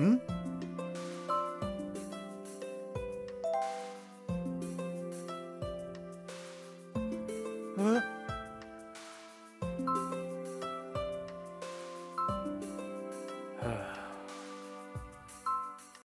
ん？え？